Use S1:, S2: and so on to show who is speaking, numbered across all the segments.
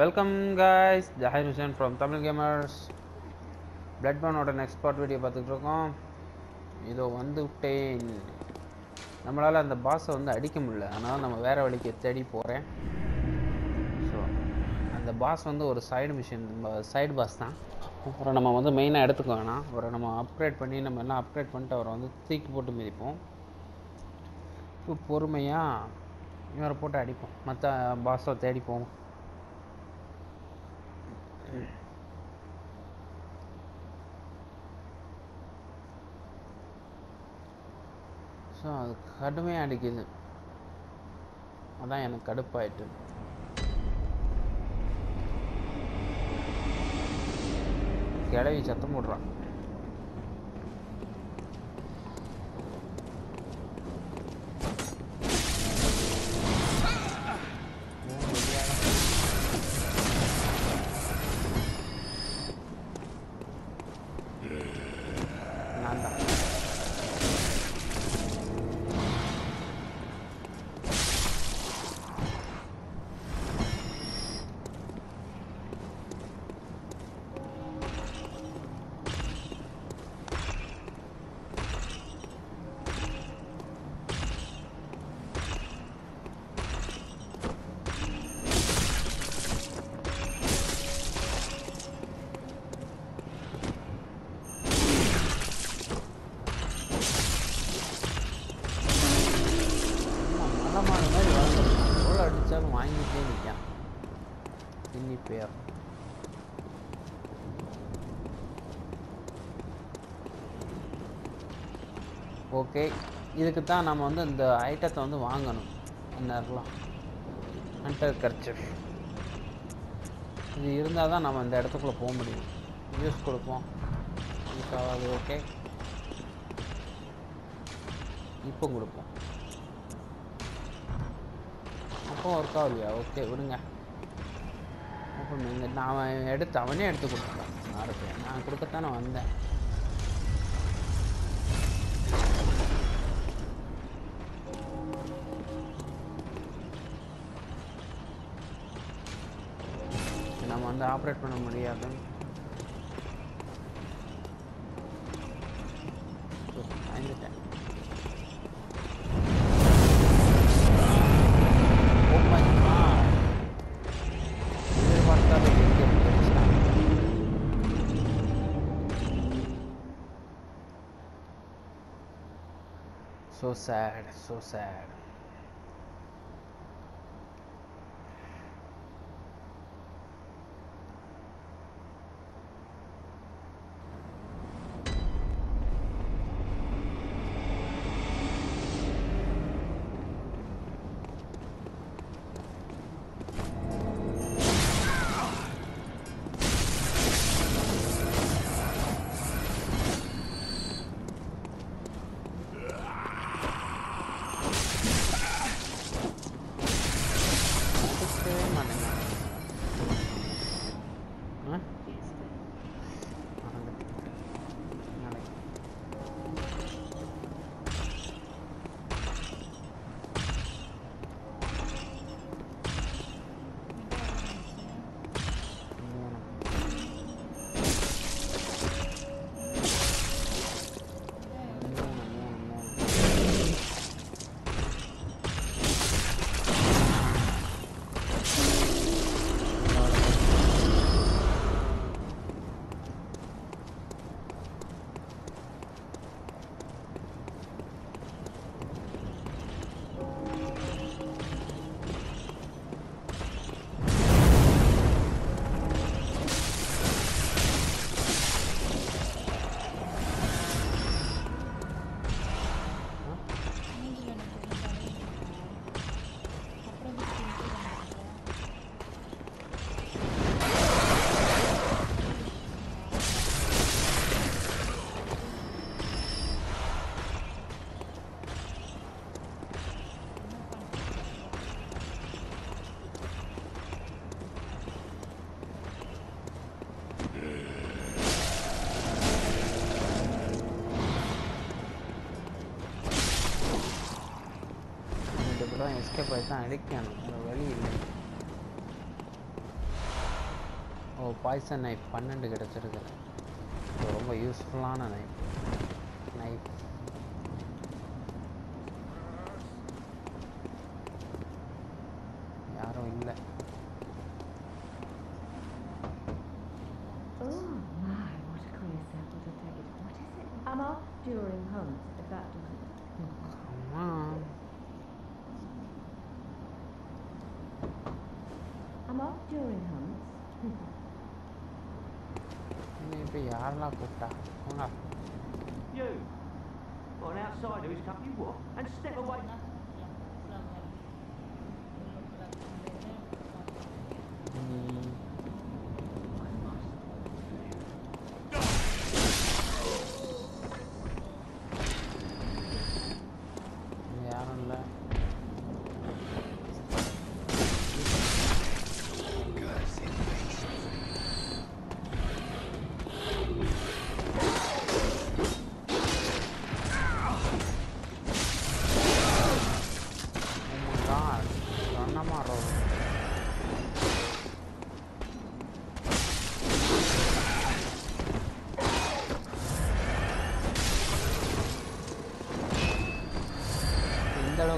S1: Welcome guys Zaheer Hussain from Tamil gamers blood பானோட next part video பார்த்துட்டு இருக்கோம். இதோ வந்து விட்டேன் நம்மளால் அந்த பாஸை வந்து அடிக்க முடியல. அதனால் நம்ம வேறு வழிக்கு தேடி போகிறேன் ஸோ அந்த பாஸ் வந்து ஒரு சைடு மிஷின் சைடு பாஸ் தான். அப்புறம் நம்ம வந்து மெயினாக எடுத்துக்க வேணாம். அப்புறம் நம்ம அப்கிரேட் பண்ணி நம்ம எல்லாம் அப்கிரேட் பண்ணிட்டு அவரை வந்து தூக்கி போட்டு மிதிப்போம். இப்போ பொறுமையாக இவரை போட்டு அடிப்போம். மற்ற பாஸை தேடி போவோம் ஸோ அது கடுமையாக அடிக்குது. அதான் எனக்கு கடுப்பாயிட்டு. கிளவி சத்தம் போடுறான். பேர் ஓகே இதுக்கு தான் நம்ம வந்து இந்த ஐட்டத்தை வந்து வாங்கணும். என்னலாம் ஹண்டர் கர்ச்சர் இது இருந்தால் தான் நம்ம இந்த இடத்துக்குள்ளே போக முடியும். யூஸ் கொடுப்போம். இதுக்காவது ஓகே இப்போ கொடுப்போம். அப்போ ஒர்க் ஆகலையா? ஓகே விடுங்க. அப்புறம் நீங்கள் நான் எடுத்து அவனே எடுத்து கொடுத்துட்டான். யாருக்கு நான் கொடுக்கத்தானே வந்தேன். நம்ம வந்து ஆப்ரேட் பண்ண முடியாது. So sad, so sad. தான் எஸ்கேப் ஆகி தான் அடிக்கணும் வேறு வழி இல்லை. ஓ பாய்சன் நைஃப் பன்னெண்டு கிடச்சிருக்கு. ரொம்ப யூஸ்ஃபுல்லான
S2: knife knife I'm off during hunts.
S1: இன்னும் இப்போ யாரெல்லாம் கூப்பிட்டா போங்க
S3: You. What, an outsider who's come you what? And step away.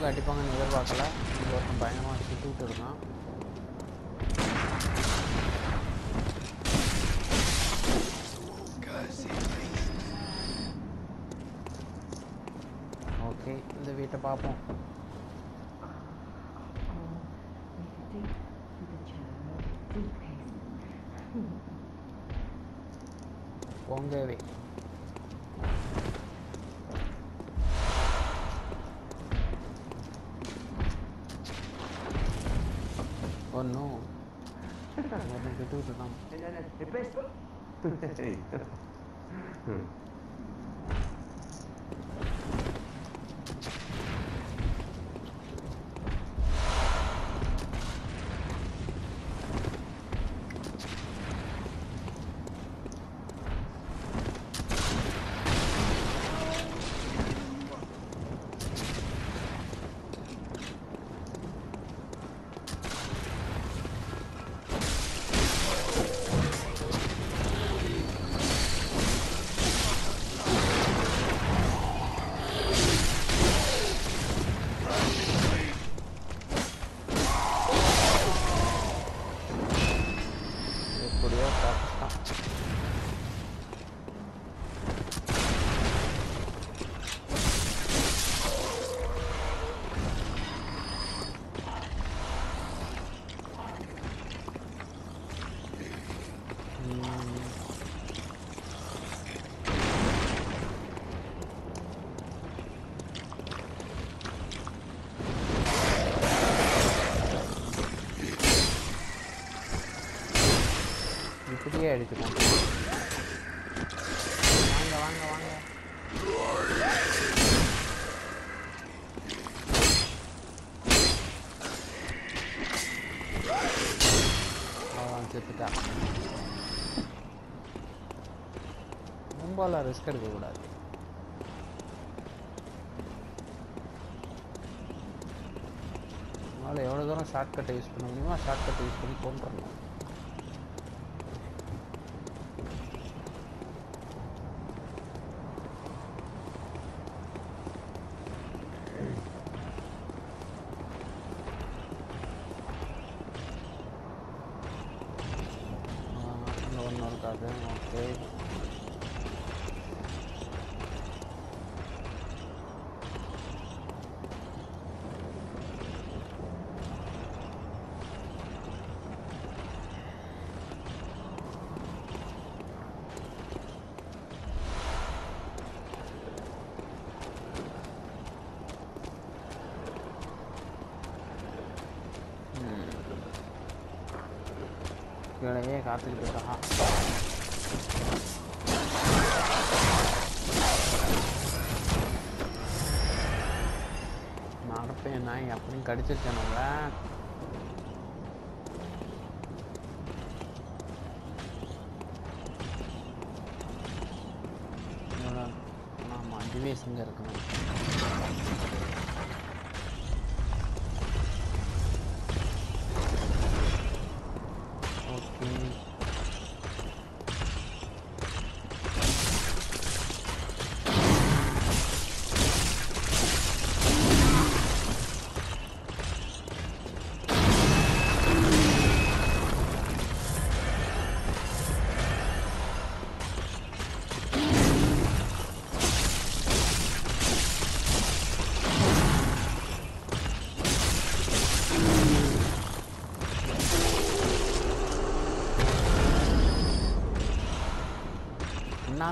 S1: அளவுக்கு அடிப்பாங்கன்னு எதிர்பார்க்கல. இங்கே ஒருத்தன் பயங்கரமாக சுற்றி விட்டு இருக்கான். ஓகே இந்த வீட்டை பார்ப்போம். பொங்கவே Eita. இப்படியே வாங்க வாங்க வாங்க. அவன் செத்துட்டா. ரொம்பலாம் ரிஸ்க் எடுக்கக்கூடாது அதனால் எவ்வளோ தூரம் ஷார்ட்கட்டை யூஸ் பண்ண முடியுமோ ஷார்ட்கட்டை யூஸ் பண்ணி ஃபோன் இங்கே ஒன்றும் இருக்காது ஓகே கீழேயே காத்துக்கிட்டு இருக்கான். நடப்பேன் நாய் அப்படின்னு கடிச்சிருக்கேன் நம்மள. ஆமாம் டிவைஸ் இங்கே இருக்கணும்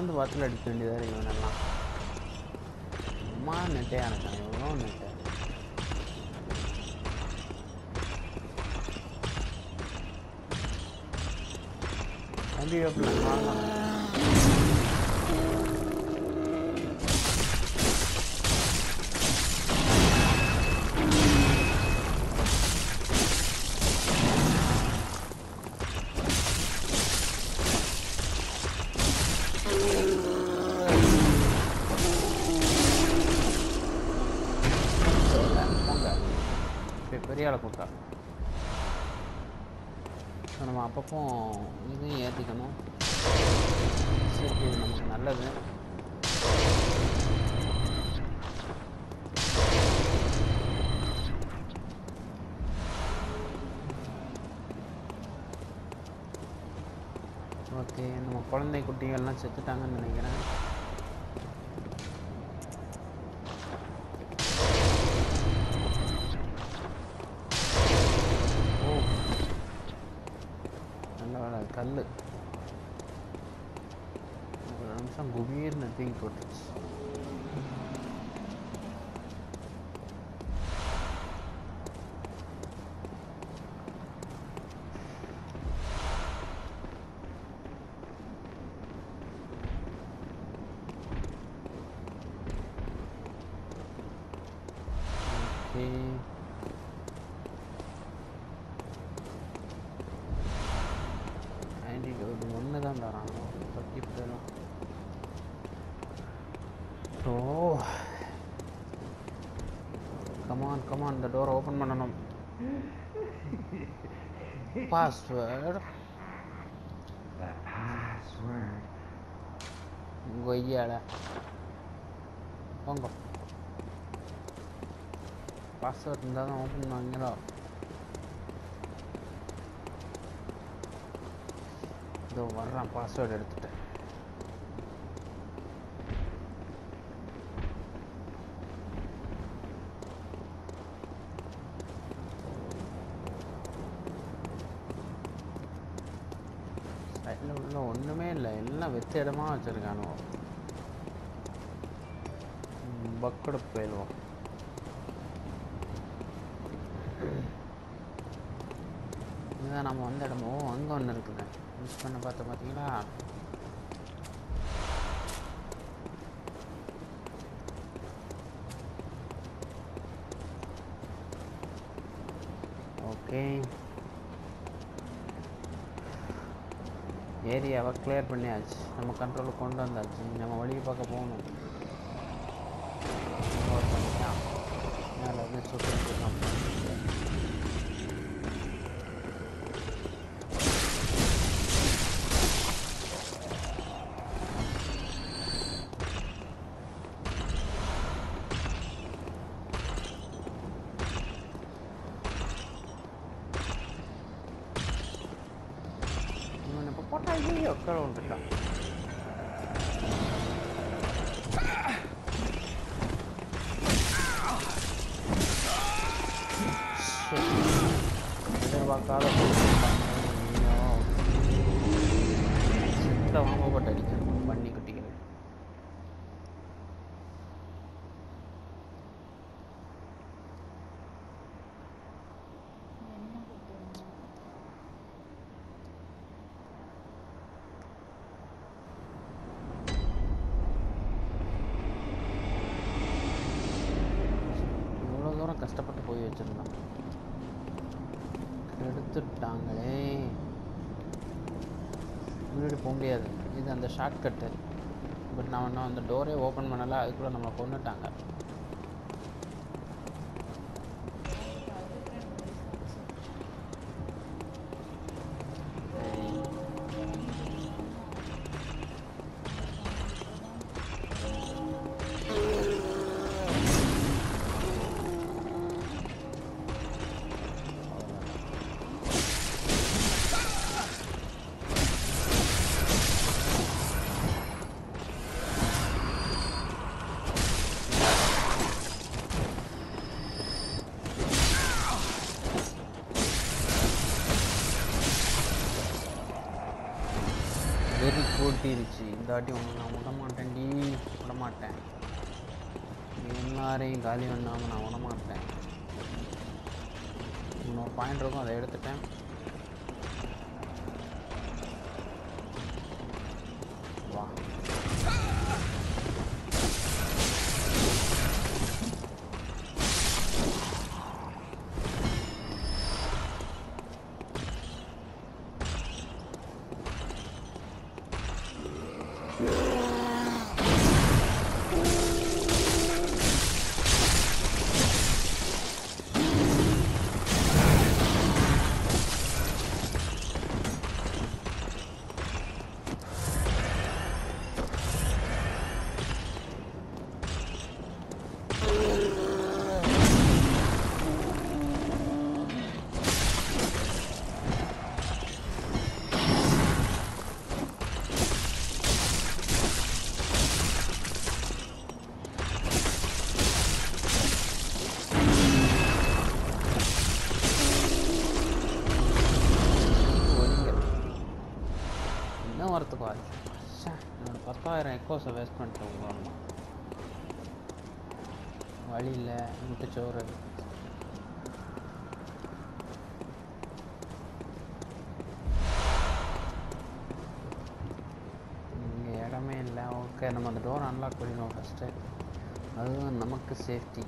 S1: சாந்து வாரத்தில் அடிக்க வேண்டியதாக இருக்கு இவனெல்லாம் சும்மா நெட்டே இருக்கான் எவ்வளோ நெட்டை தம்பி எப்படி பெரிய ஆளை கூட்டா நம்ம அப்பப்போ இதையும் ஏற்றிக்கணும் சரி நமக்கு நல்லது. ஓகே நம்ம குழந்தை குட்டிகள்லாம் செத்துட்டாங்கன்னு நினைக்கிறேன். கல் ஒரு நிமிஷம் குபீர்னு தூக்கி போட்டுச்சு ஓகே ஆன்டிடோட் ஒன்று தான் தரான் பட்டி போயிடும் ஸோ கமான் கமான் இந்த டோரை ஓப்பன் பண்ணணும். பாஸ்வேர்டு. கொய்யால போங்க பாஸ்வேர்ட் இருந்தால் தான் ஓப்பன் பண்ணுவாங்களோ இதோ வர்றான் பாஸ்வேர்டு எடுத்துட்டேன். சைடில் உள்ள ஒன்றுமே இல்லை. எல்லாம் வெத்த இடமா வச்சுருக்கானுவோ. பக்கடு போயிடுவோம் இதுதான் நம்ம வந்த இடமோ அங்கே ஒன்று இருக்குங்க மிஸ் பண்ண பார்த்த பார்த்தீங்களா? ஓகே ஏரியாவை கிளியர் பண்ணியாச்சு. நம்ம கண்ட்ரோலுக்கு கொண்டு வந்தாச்சு. நம்ம வழியை பார்க்க போகணும். 太からおるんですか全然分からない。கஷ்டப்பட்டு போய் வச்சுருந்தான் எடுத்துட்டாங்களே. முன்னாடி போக முடியாது. இது அந்த ஷார்ட்கட்டு பட் நான் இன்னும் அந்த டோரே ஓப்பன் பண்ணலை. அதுக்குள்ளே நம்மளை கொண்டுட்டாங்க வாட்டி ஒன்று நான் விட டி. விட மாட்டேன் எல்லாரையும் காலி பண்ணாமல் நான் விட மாட்டேன் இன்னொரு பாயிண்ட் இருக்கும் அதை எடுத்துட்டேன். கோஸை வேஸ்ட் பண்ணிட்டு உங்களோட வழி இல்லை முட்டுச்சோறு இங்கே இடமே இல்லை. ஓகே நம்ம அந்த டோர் அன்லாக் பண்ணிடுவோம் ஃபஸ்ட்டு அதுதான் நமக்கு சேஃப்டி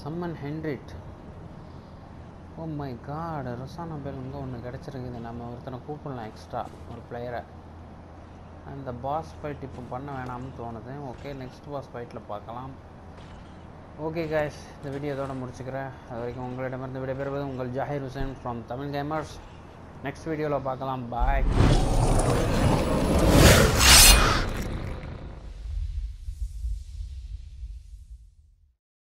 S1: சம்மன் ஹென்ரிட். Oh my god Rosanna Bale இங்கே ஒன்று கிடச்சிருக்குது. நம்ம ஒருத்தனை கூப்பிடலாம் எக்ஸ்ட்ரா ஒரு பிளேயரை அந்த பாஸ் ஃபைட் இப்போ பண்ண வேணாம்னு தோணுது. ஓகே நெக்ஸ்ட் பாஸ் ஃபைட்டில் பார்க்கலாம். ஓகே காய்ஸ் இந்த வீடியோ இதோட முடிச்சுக்கிறேன். அது வரைக்கும் உங்களிடமிருந்து விடைபெறுவது உங்கள் Zahir Hussain from Tamil gamers next வீடியோவில் பார்க்கலாம். பாய்